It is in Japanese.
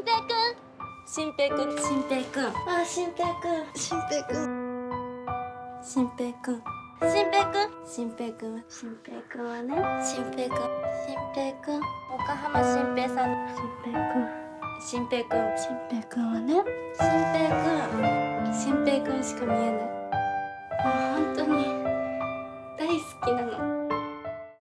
ん。ぺいくん。しん。ぺいくん。しん。ぺいくん。あしん。ぺいくん。しん。ぺいくん。しん。ぺいくん。しん。ぺいくん。しん。ぺいくん。しん。ぺいくん。はねしん。ぺいくん。しん。ぺいくん。岡浜しん。ぺいさん。しん。ぺいくん。しん。ぺいくん。しん。ぺいくん。はねしん。ぺいくん。しん。ぺいくん。しか見えないも本当に大好きなの